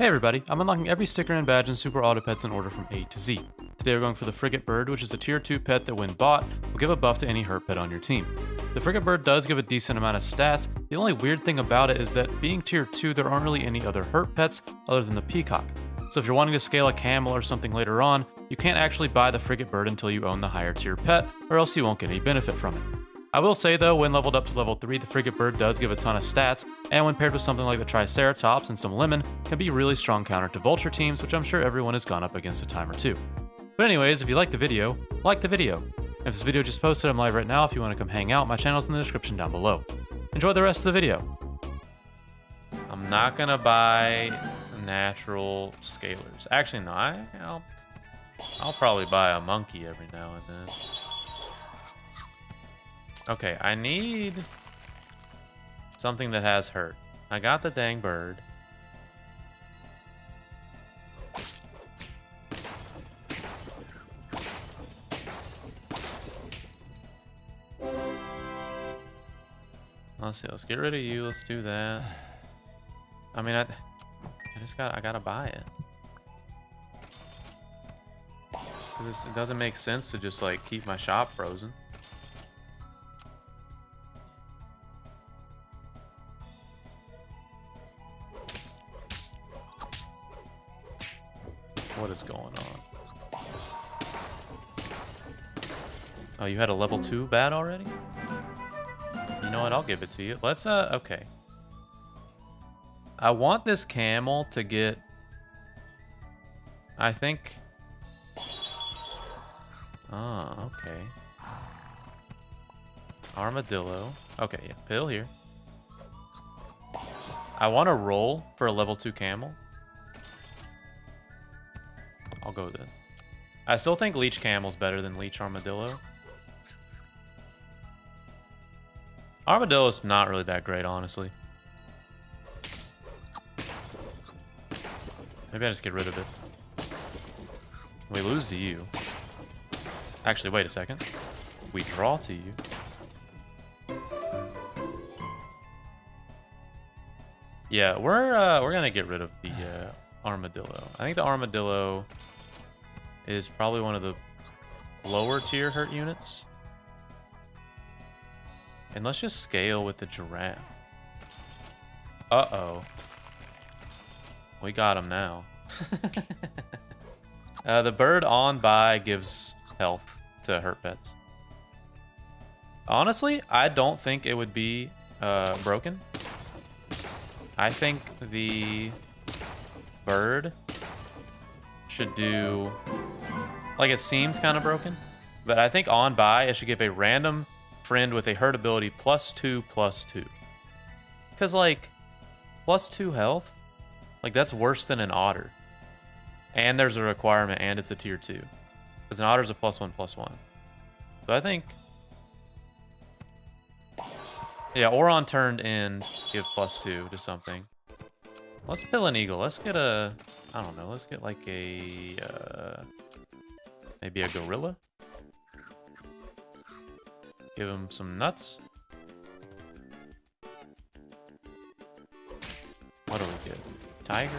Hey everybody, I'm unlocking every sticker and badge in Super Auto Pets in order from A to Z. Today we're going for the Frigate Bird, which is a tier 2 pet that when bought, will give a buff to any hurt pet on your team. The Frigate Bird does give a decent amount of stats, the only weird thing about it is that being tier 2 there aren't really any other hurt pets other than the Peacock. So if you're wanting to scale a camel or something later on, you can't actually buy the Frigate Bird until you own the higher tier pet, or else you won't get any benefit from it. I will say though, when leveled up to level 3, the Frigate Bird does give a ton of stats, and when paired with something like the Triceratops and some Lemon, can be really strong counter to Vulture teams, which I'm sure everyone has gone up against a time or two. But anyways, if you like the video, like the video. If this video just posted, I'm live right now if you want to come hang out, my channel's in the description down below. Enjoy the rest of the video. I'm not gonna buy natural scalers. Actually, no, I, I'll, I'll probably buy a monkey every now and then. Okay, I need something that has hurt. I got the dang bird. Let's see, let's get rid of you, let's do that. I mean, I, I just got, I gotta buy it. It doesn't make sense to just like keep my shop frozen. What is going on? Oh, you had a level 2 bat already? You know what? I'll give it to you. Let's, uh, okay. I want this camel to get... I think... Oh, okay. Armadillo. Okay, yeah, pill here. I want to roll for a level 2 camel. I'll go with it. I still think Leech Camel's better than Leech Armadillo. Armadillo's not really that great, honestly. Maybe I just get rid of it. We lose to you. Actually, wait a second. We draw to you. Yeah, we're uh, we're gonna get rid of the uh, armadillo. I think the armadillo is probably one of the lower tier hurt units. And let's just scale with the giraffe. Uh-oh. We got him now. uh, the bird on buy gives health to hurt pets. Honestly, I don't think it would be uh, broken. I think the bird should do... Like, it seems kind of broken. But I think on buy, it should give a random friend with a hurt ability plus two, plus two. Because, like, plus two health, like, that's worse than an otter. And there's a requirement, and it's a tier two. Because an otter's a plus one, plus one. So I think... Yeah, Oron turned in, give plus two to something. Let's pill an eagle. Let's get a... I don't know. Let's get like a... Uh, maybe a gorilla? Give him some nuts. What do we get? Tiger?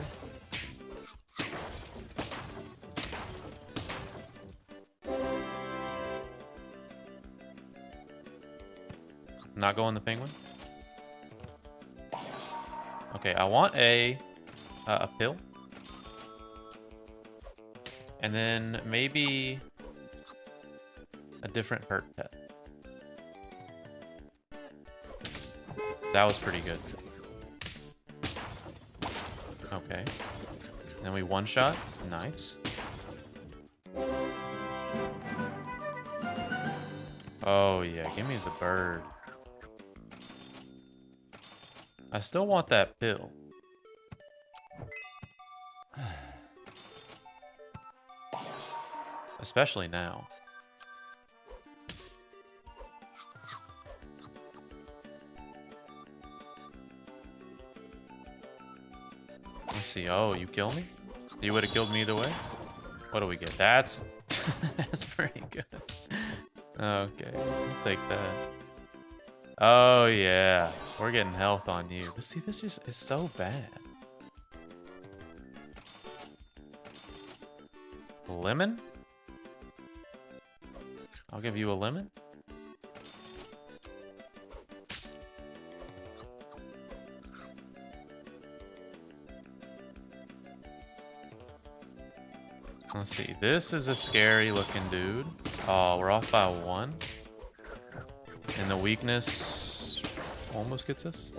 Not going the penguin? Okay, I want a uh, a pill. And then maybe a different hurt pet. That was pretty good. Okay. And then we one shot. Nice. Oh yeah, give me the bird. I still want that pill. Especially now. Let's see. Oh, you kill me? You would have killed me either way? What do we get? That's... That's pretty good. Okay, I'll take that. Oh, yeah. We're getting health on you. But see, this is, is so bad. Lemon? I'll give you a lemon. Let's see. This is a scary looking dude. Oh, we're off by one. And the weakness almost gets us.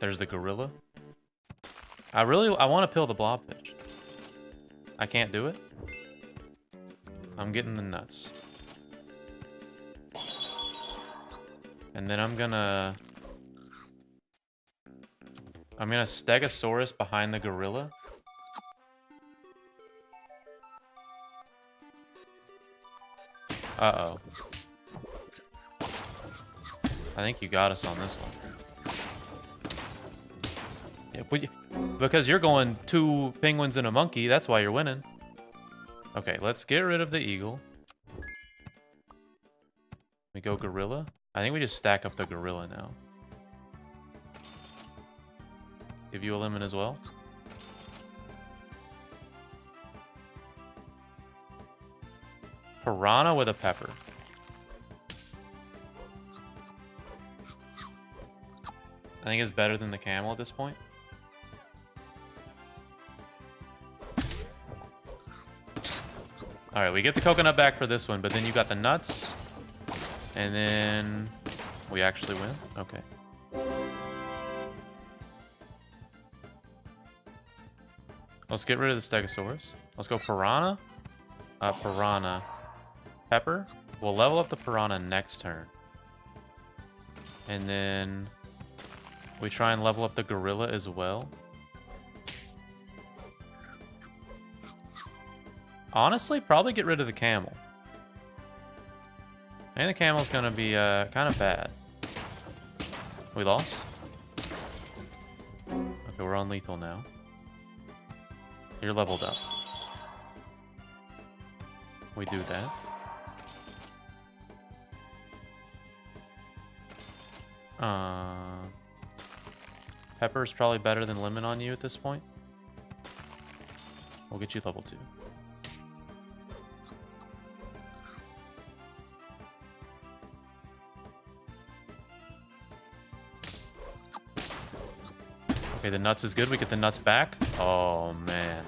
There's the gorilla. I really, I want to pill the blobfish. I can't do it. I'm getting the nuts. And then I'm gonna... I'm gonna Stegosaurus behind the gorilla. Uh-oh. I think you got us on this one. Yeah, because you're going two penguins and a monkey, that's why you're winning. Okay, let's get rid of the eagle. We go gorilla. I think we just stack up the gorilla now. Give you a lemon as well. Piranha with a pepper. I think it's better than the camel at this point. All right, we get the coconut back for this one, but then you got the nuts, and then we actually win. Okay. Let's get rid of the Stegosaurus. Let's go Piranha. Uh, Piranha. Pepper. We'll level up the Piranha next turn. And then we try and level up the Gorilla as well. Honestly, probably get rid of the Camel. And the Camel's gonna be uh, kind of bad. We lost? Okay, we're on lethal now. You're leveled up. We do that. Uh, pepper is probably better than Lemon on you at this point. We'll get you level 2. Okay, the nuts is good. We get the nuts back. Oh, man.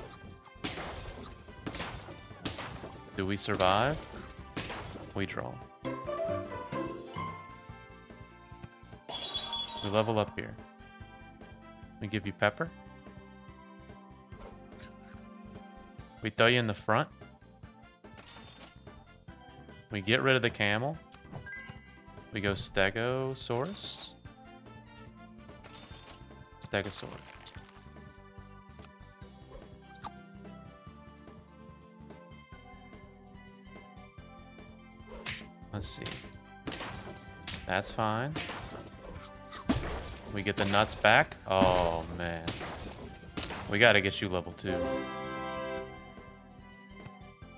Do we survive? We draw. We level up here. We give you pepper. We throw you in the front. We get rid of the camel. We go Stegosaurus. Stegosaurus. Let's see. That's fine. We get the nuts back. Oh, man. We got to get you level 2.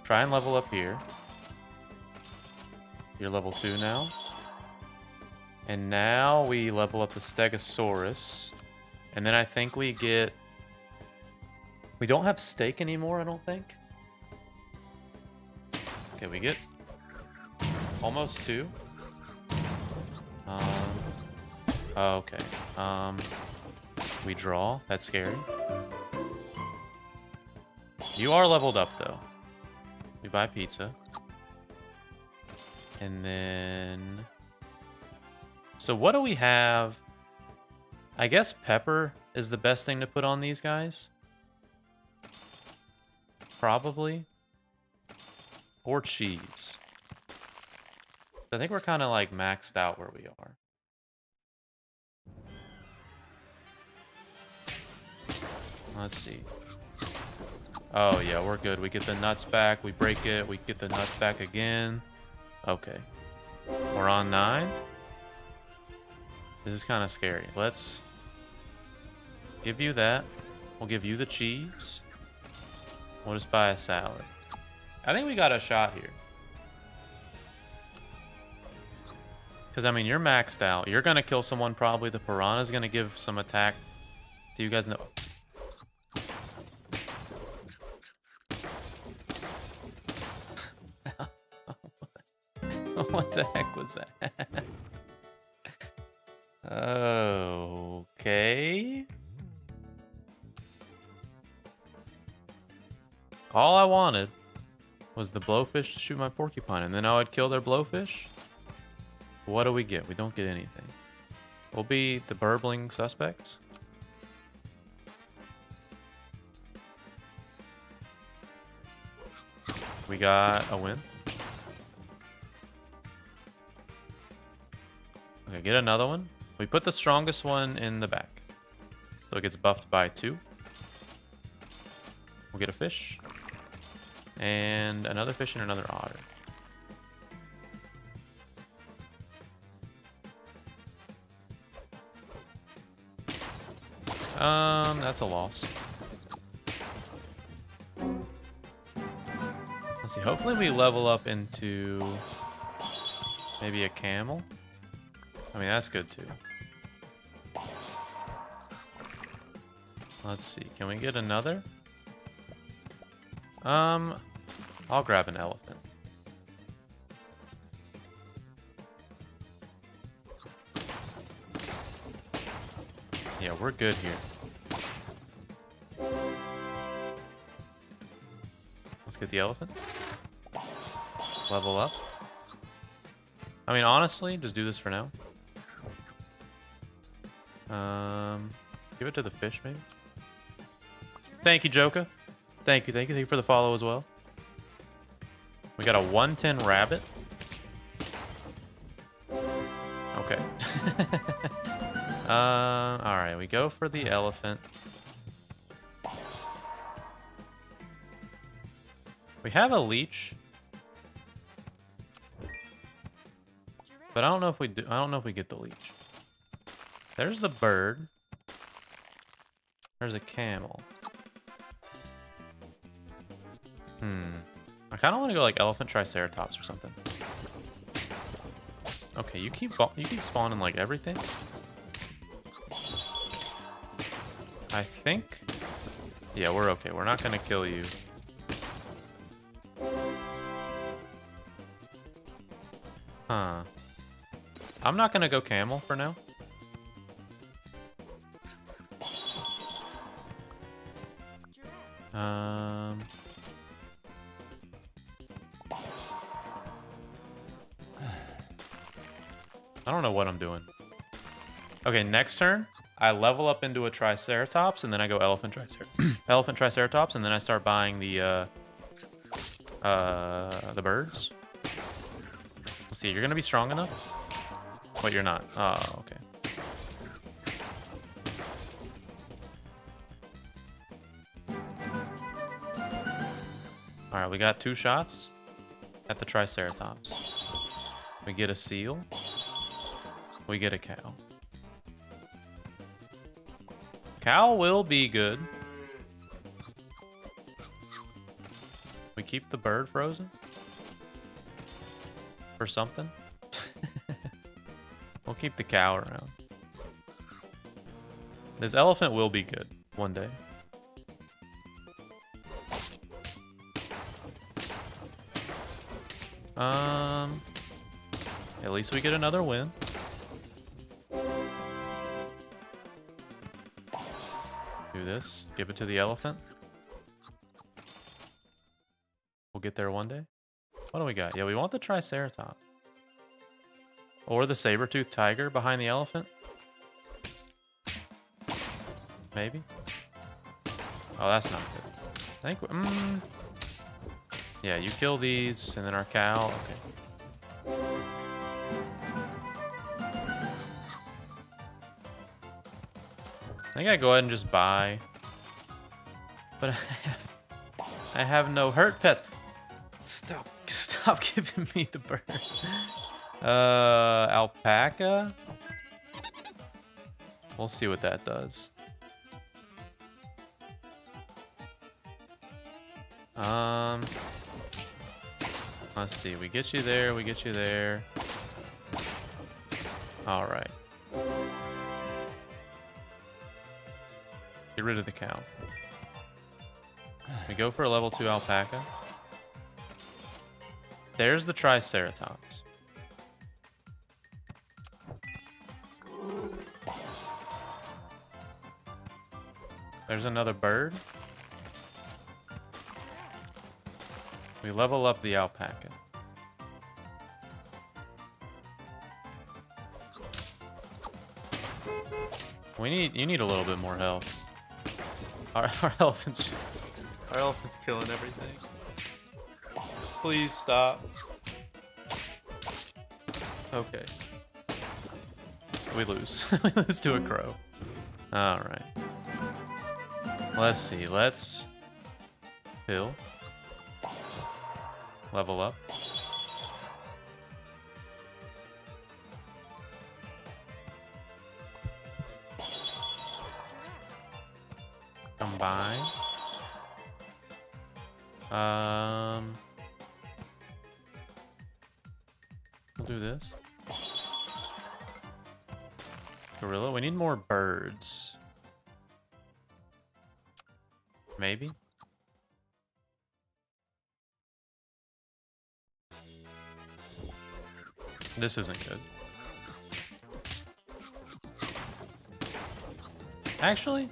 Try and level up here. You're level 2 now. And now we level up the Stegosaurus. And then I think we get... We don't have steak anymore, I don't think. Okay, we get almost two. Um, oh, okay. Um, we draw. That's scary. You are leveled up, though. We buy pizza. And then... So what do we have I guess pepper is the best thing to put on these guys. Probably. Or cheese. I think we're kind of like maxed out where we are. Let's see. Oh, yeah, we're good. We get the nuts back. We break it. We get the nuts back again. Okay. We're on nine. This is kind of scary. Let's give you that. We'll give you the cheese. We'll just buy a salad. I think we got a shot here. Because, I mean, you're maxed out. You're going to kill someone probably. The Piranha's going to give some attack Do you guys know? Was that? okay. All I wanted was the blowfish to shoot my porcupine, and then I would kill their blowfish. What do we get? We don't get anything. We'll be the burbling suspects. We got a win. Get another one. We put the strongest one in the back. So it gets buffed by two. We'll get a fish. And another fish and another otter. Um, that's a loss. Let's see, hopefully we level up into maybe a camel. I mean, that's good too. Let's see, can we get another? Um, I'll grab an elephant. Yeah, we're good here. Let's get the elephant. Level up. I mean, honestly, just do this for now. Um, give it to the fish, maybe. Thank you, Joka. Thank you, thank you, thank you for the follow as well. We got a 110 rabbit. Okay. uh, all right, we go for the elephant. We have a leech. But I don't know if we do I don't know if we get the leech. There's the bird. There's a camel. Hmm. I kind of want to go like elephant triceratops or something. Okay, you keep you keep spawning like everything. I think. Yeah, we're okay. We're not gonna kill you. Huh. I'm not gonna go camel for now. Okay, next turn, I level up into a Triceratops, and then I go Elephant, Tricer Elephant Triceratops, and then I start buying the, uh, uh, the birds. Let's see, you're gonna be strong enough? Wait, you're not. Oh, okay. Alright, we got two shots at the Triceratops. We get a seal. We get a cow. Cow will be good. We keep the bird frozen? For something? we'll keep the cow around. This elephant will be good one day. Um, at least we get another win. This. Give it to the elephant. We'll get there one day. What do we got? Yeah, we want the Triceratops. Or the saber-toothed tiger behind the elephant. Maybe. Oh, that's not good. I think... Mm, yeah, you kill these, and then our cow. Okay. I think I go ahead and just buy. But I have, I have no hurt pets. Stop, stop giving me the bird. Uh, alpaca? We'll see what that does. Um, let's see. We get you there. We get you there. All right. Get rid of the cow. We go for a level 2 alpaca. There's the Triceratops. There's another bird. We level up the alpaca. We need, you need a little bit more health. Our, our elephant's just, our elephant's killing everything. Please stop. Okay. We lose. we lose to a crow. Alright. Let's see. Let's... Hill. Level up. Maybe? This isn't good. Actually?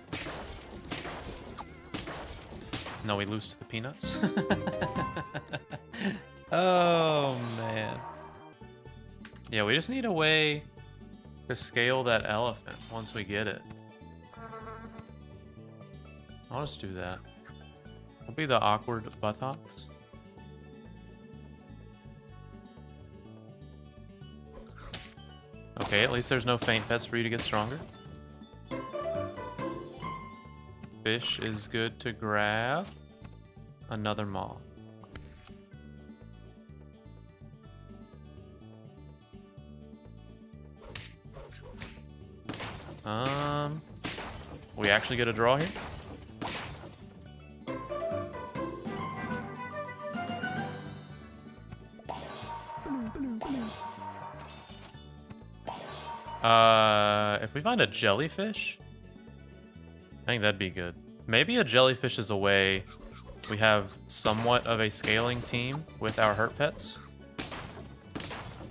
No, we lose to the peanuts. oh, man. Yeah, we just need a way to scale that elephant once we get it. I'll just do that. I'll be the awkward buttocks. Okay, at least there's no faint pets for you to get stronger. Fish is good to grab. Another moth. Um, we actually get a draw here? Uh, if we find a jellyfish, I think that'd be good. Maybe a jellyfish is a way we have somewhat of a scaling team with our hurt pets.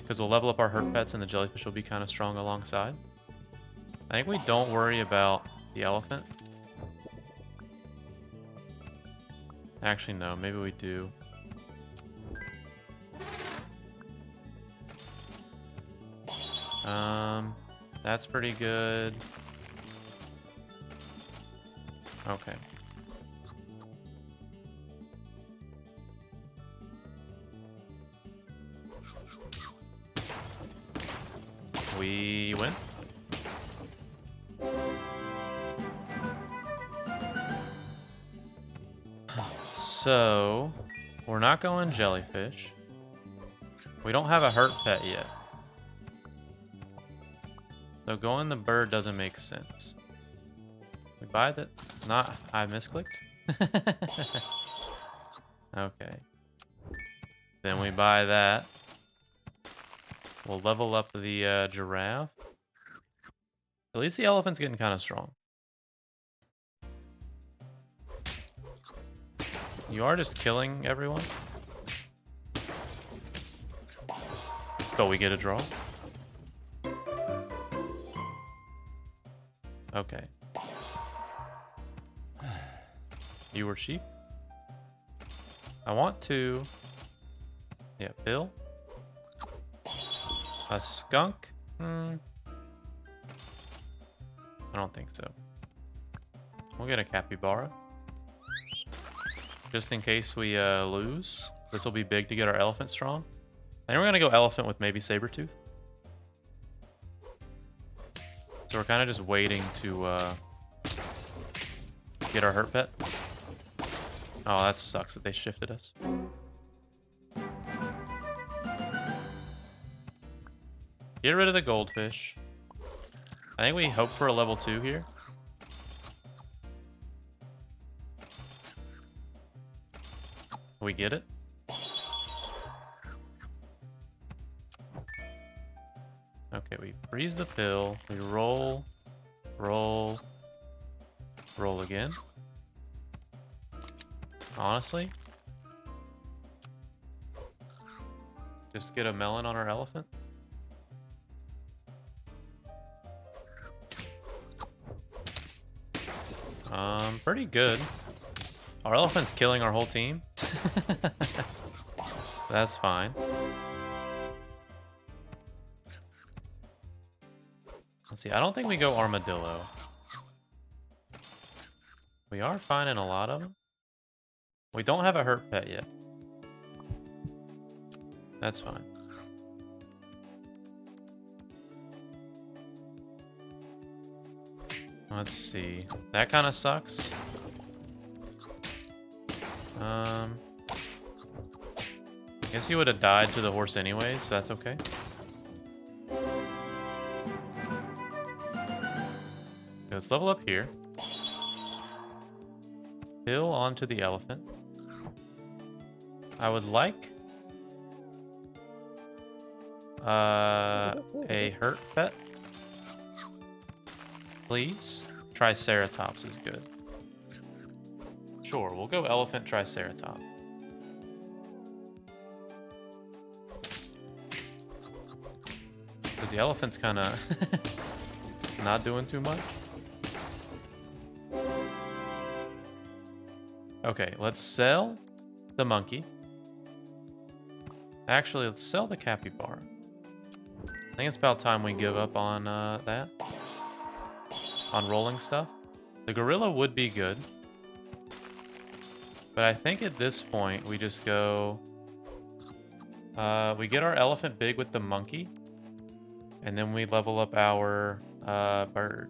Because we'll level up our hurt pets and the jellyfish will be kind of strong alongside. I think we don't worry about the elephant. Actually, no. Maybe we do. Um, that's pretty good. Okay. We win. So, we're not going jellyfish. We don't have a hurt pet yet. So going the bird doesn't make sense. We buy that. Not. I misclicked. okay. Then we buy that. We'll level up the uh, giraffe. At least the elephant's getting kind of strong. You are just killing everyone? But we get a draw? Okay. You were sheep? I want to... Yeah, Bill? A skunk? Hmm. I don't think so. We'll get a capybara. Just in case we uh, lose. This will be big to get our elephant strong. Think we're going to go elephant with maybe saber tooth. So we're kind of just waiting to uh, get our hurt pet. Oh, that sucks that they shifted us. Get rid of the goldfish. I think we hope for a level 2 here. We get it? Freeze the pill. We roll, roll, Roll again. Honestly. Just get a melon on our elephant. Um, pretty good. Our elephant's killing our whole team. That's fine. Let's see, I don't think we go armadillo. We are finding a lot of them. We don't have a hurt pet yet. That's fine. Let's see. That kind of sucks. Um, I guess he would have died to the horse anyways, so that's okay. Let's level up here. Hill onto the elephant. I would like uh, a hurt pet. Please. Triceratops is good. Sure, we'll go elephant triceratops. Because the elephant's kind of not doing too much. Okay, let's sell the monkey. Actually, let's sell the capybara. I think it's about time we give up on uh, that. On rolling stuff. The gorilla would be good. But I think at this point, we just go... Uh, we get our elephant big with the monkey. And then we level up our uh, bird.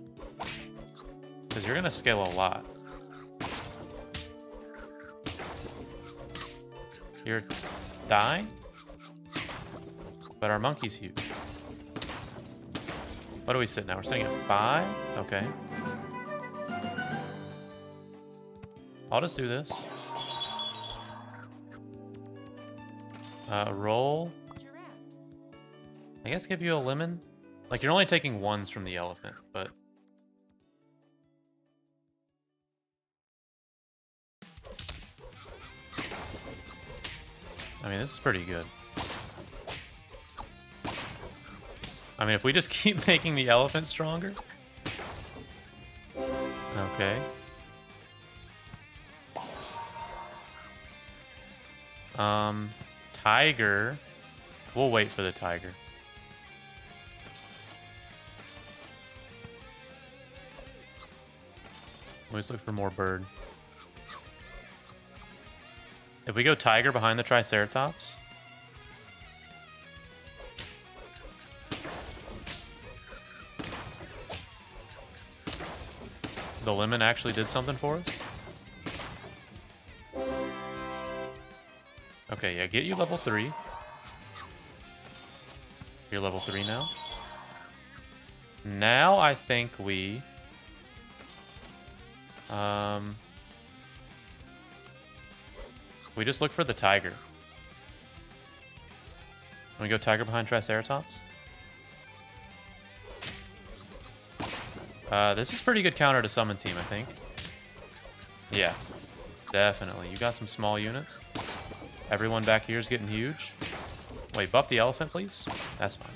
Because you're going to scale a lot. You're dying? But our monkey's huge. What do we sit now? We're sitting at five? Okay. I'll just do this. Uh, roll. I guess give you a lemon. Like, you're only taking ones from the elephant, but... I mean, this is pretty good. I mean, if we just keep making the elephant stronger. Okay. Um, tiger. We'll wait for the tiger. Let's look for more bird. If we go tiger behind the triceratops. The lemon actually did something for us. Okay, yeah, get you level 3. You're level 3 now. Now I think we... Um... We just look for the tiger. Can we go tiger behind Triceratops? Uh, this is pretty good counter to summon team, I think. Yeah, definitely. You got some small units. Everyone back here is getting huge. Wait, buff the elephant, please? That's fine.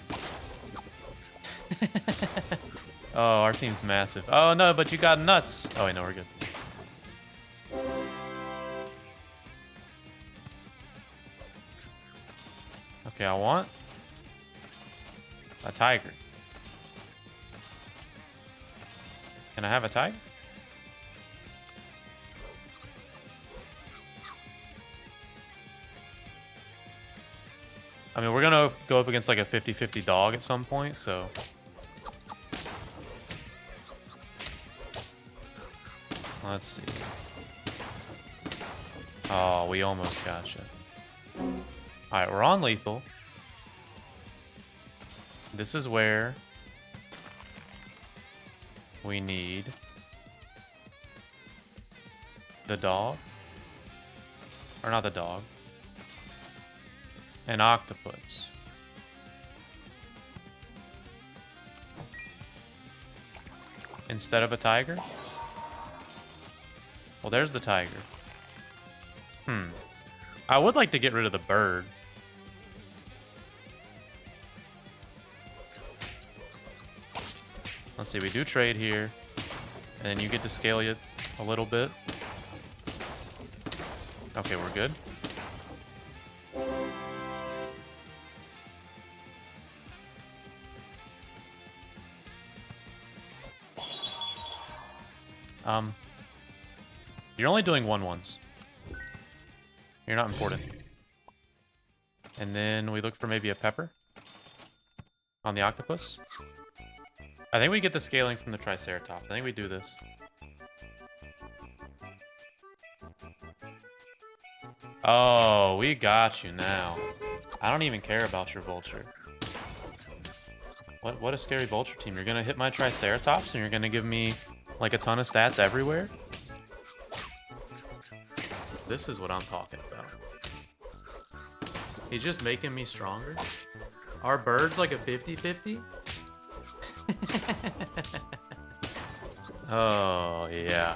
oh, our team's massive. Oh, no, but you got nuts. Oh, wait, no, we're good. Okay, I want a tiger. Can I have a tiger? I mean, we're going to go up against like a 50-50 dog at some point, so... Let's see. Oh, we almost got you. Alright, we're on lethal. This is where we need the dog. Or not the dog. An octopus. Instead of a tiger? Well, there's the tiger. Hmm. I would like to get rid of the bird. Let's see, we do trade here. And then you get to scale it a little bit. Okay, we're good. Um, you're only doing one ones. You're not important. And then we look for maybe a pepper on the octopus. I think we get the scaling from the Triceratops. I think we do this. Oh, we got you now. I don't even care about your vulture. What what a scary vulture team. You're gonna hit my Triceratops and you're gonna give me like a ton of stats everywhere? This is what I'm talking about. He's just making me stronger. Our bird's like a 50-50? oh, yeah.